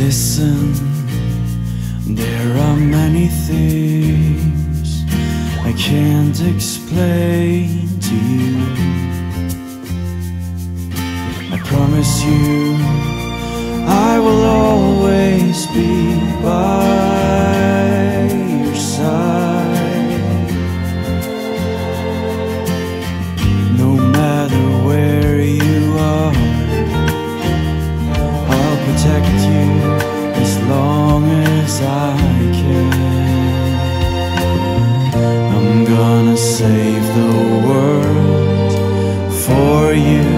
Listen, there are many things I can't explain to you. I promise you, I will always be by save the world for you.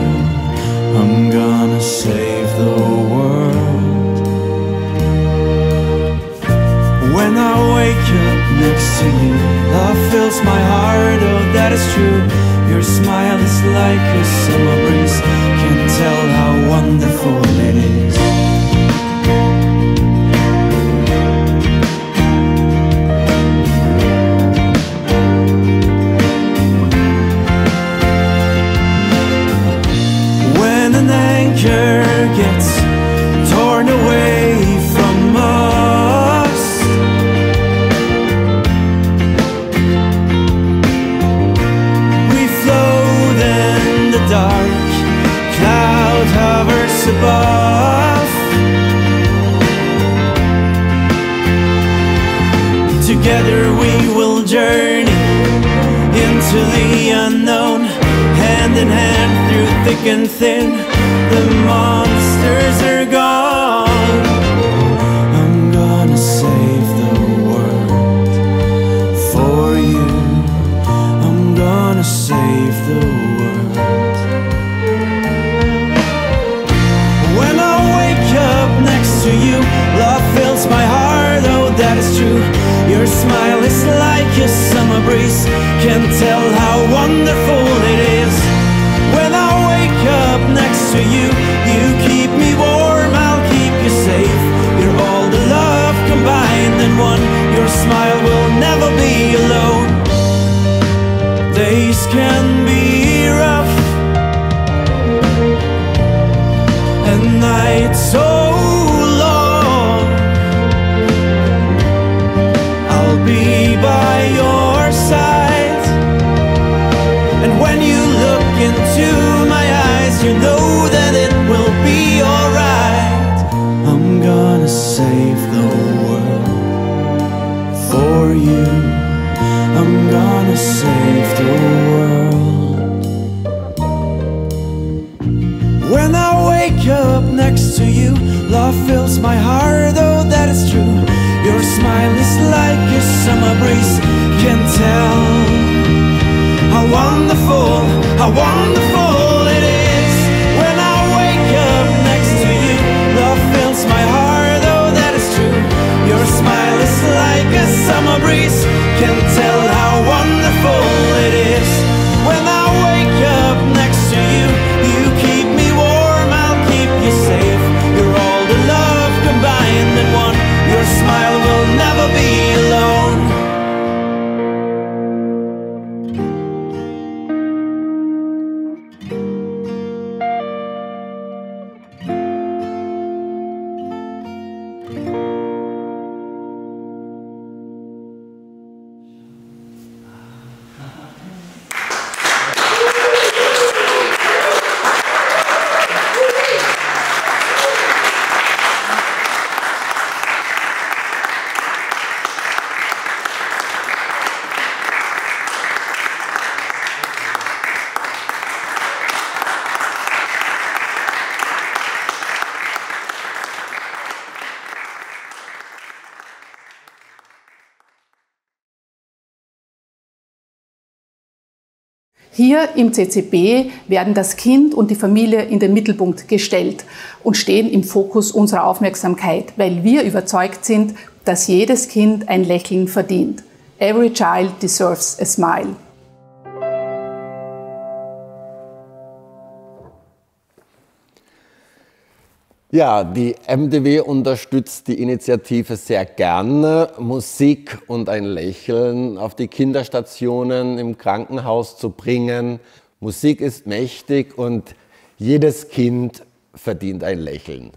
I'm gonna save the world. When I wake up next to you, love fills my heart, oh that is true. Your smile is like a summer breeze, can't tell how wonderful it is. Dark Cloud hovers above. Together we will journey into the unknown Hand in hand through thick and thin. The monsters are gone. I'm gonna save the world for you. I'm gonna save the world to you. Love fills my heart, oh that is true. Your smile is like a summer breeze. Can't tell how wonderful it is. When I wake up next to you You keep me warm, I'll keep you safe. You're all the love combined in one. Your smile will never be alone. Days can be rough and nights so into my eyes, you know that it will be alright. I'm gonna save the world for you. I'm gonna save the world. When I wake up next to you, love fills my heart, oh that is true. Your smile is like a summer breeze, can tell how wonderful, how wonderful Hier im CCB werden das Kind und die Familie in den Mittelpunkt gestellt und stehen im Fokus unserer Aufmerksamkeit, weil wir überzeugt sind, dass jedes Kind ein Lächeln verdient. Every child deserves a smile. Ja, die MDW unterstützt die Initiative sehr gerne, Musik und ein Lächeln auf die Kinderstationen im Krankenhaus zu bringen. Musik ist mächtig und jedes Kind verdient ein Lächeln.